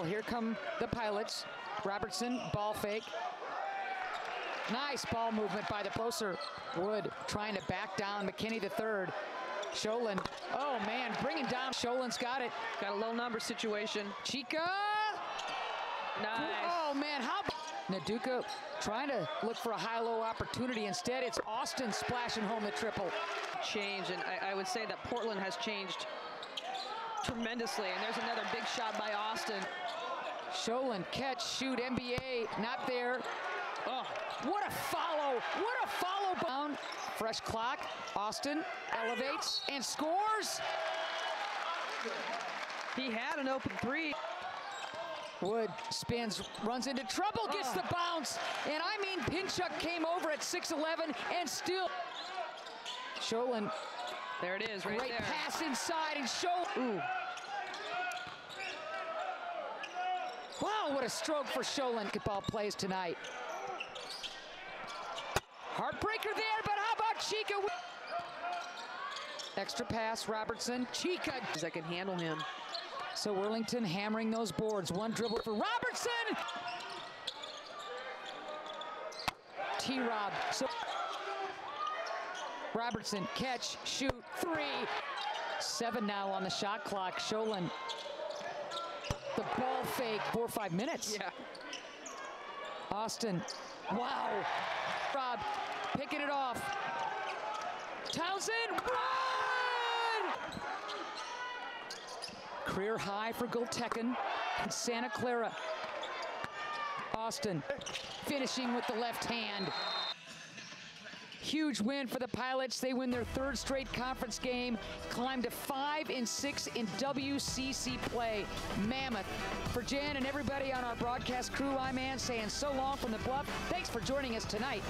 Well, here come the pilots. Robertson, ball fake. Nice ball movement by the closer. Wood trying to back down McKinney the third. Sjolund, oh man, bringing down. Sjolund's got it. Got a low number situation. Chika. Nice. Oh man, how Nduka trying to look for a high-low opportunity. Instead, it's Austin splashing home the triple. Change, and I, I would say that Portland has changed tremendously. And there's another big shot by Austin. Sjolund, catch, shoot, NBA, not there. Oh, What a follow! What a follow down. Fresh clock. Austin elevates and scores. he had an open three. Wood spins, runs into trouble, gets the ah. bounce. And I mean, Pinchuk came over at 6'11 and still. Sjolund, There it is, right great there. pass inside and Sjolund. Ooh. Wow, what a stroke for Sjolund. Ball plays tonight. Heartbreaker there, but how about Chika? Extra pass, Robertson. Chika. That can handle him. So Worlington hammering those boards. One dribble for Robertson. T-Rob. So Robertson, catch, shoot, three. Seven now on the shot clock. Sjolund. Fake. Four or five minutes. Yeah. Austin. Wow. Rob picking it off. Townsend. Run! Career high for Gultekin in Santa Clara. Austin finishing with the left hand. Huge win for the Pilots. They win their third straight conference game, climb to five and six in WCC play. Mammoth. For Jan and everybody on our broadcast crew, I'm Ann saying so long from the bluff. Thanks for joining us tonight.